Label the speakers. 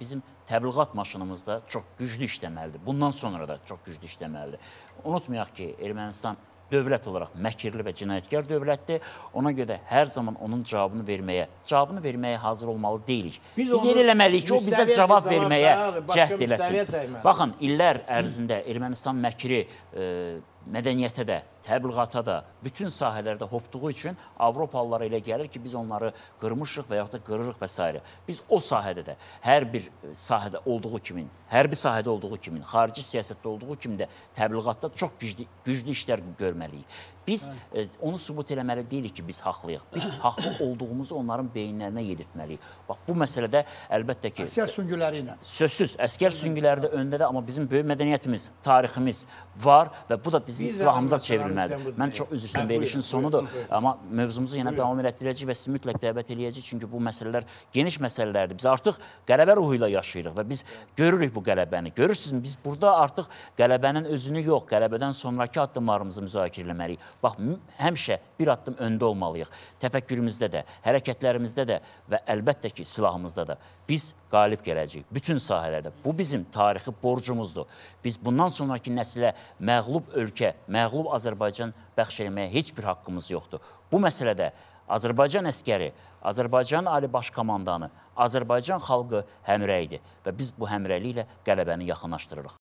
Speaker 1: Bizim təbliğat maşınımız da çox güclü işləməlidir. Bundan sonra da çox güclü işləməlidir. Unutmayaq ki, Ermənistan dövlət olaraq məkirli və cinayətkar dövlətdir. Ona görə hər zaman onun cavabını verməyə, cavabını verməyə hazır olmalı deyilik.
Speaker 2: Biz
Speaker 1: Biz, elə eləməliyik ki, o bizə cavab verməyə cəhd eləsin. Baxın, illər ərzində Ermənistan məkri e, mədəniyyətə də, təbliğata da, bütün sahələrdə hopduğu üçün Avropalılara elə gəlir ki, biz onları qırmışıq və yaxud da qırırıq və s. Biz o sahədə də hər bir sahədə olduğu kimi, hərbi sahədə olduğu kimi, xarici siyasətdə olduğu kimi də təbliğatda çox güclü, güclü işlər görməliyik. Biz e, onu sübut eləməli deyilik ki, biz haqlıyıq. Biz haqlı olduğumuzu onların beyinlərinə yedirtməliyik. Bax bu məsələdə əlbəttə ki,
Speaker 3: Əsgər süngüləri ilə.
Speaker 1: Sözsüz, əskər süngüləri də öndə də, amma bizim böyük mədəniyyətimiz, tariximiz var və bu da
Speaker 2: Biz də
Speaker 1: silahımıza çevrilməlidir. Mən çox üzr istəyirəm,
Speaker 2: Hə,
Speaker 1: verilişin
Speaker 2: buyurun,
Speaker 1: sonudur. Amma mövzumuzu yenə davam elətdirəcəyik və sizi mütləq dəvət eləyəcəyik, çünki bu məsələlər geniş məsələlərdir. Biz artıq qələbə ruhu ilə yaşayırıq və biz görürük bu qələbəni. Görürsünüz, biz burada artıq qələbənin özünü yox, qələbədən sonrakı addımlarımızı müzakirə etməliyik. Bax, həmişə bir addım öndə olmalıyıq. Təfəkkürümüzdə də, hərəkətlərimizdə də və əlbəttə ki, silahımızda da. Biz qalib gələcəyik bütün sahələrdə. Bu bizim tarixi borcumuzdur. Biz bundan sonraki nəslə məğlub ölkə, məğlub Azərbaycan bəxş etməyə heç bir haqqımız yoxdur. Bu məsələdə Azərbaycan əskəri, Azərbaycan Ali Baş Komandanı, Azərbaycan xalqı həmrəydir və biz bu həmrəyliklə qələbəni yaxınlaşdırırıq.